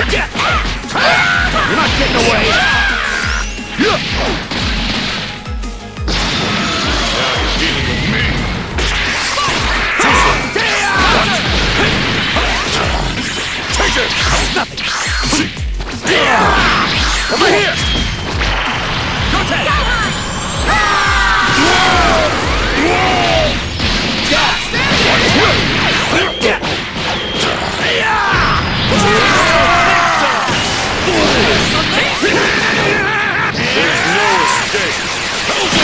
You're not getting away! Now you're dealing with me! Take it! Stop grenade!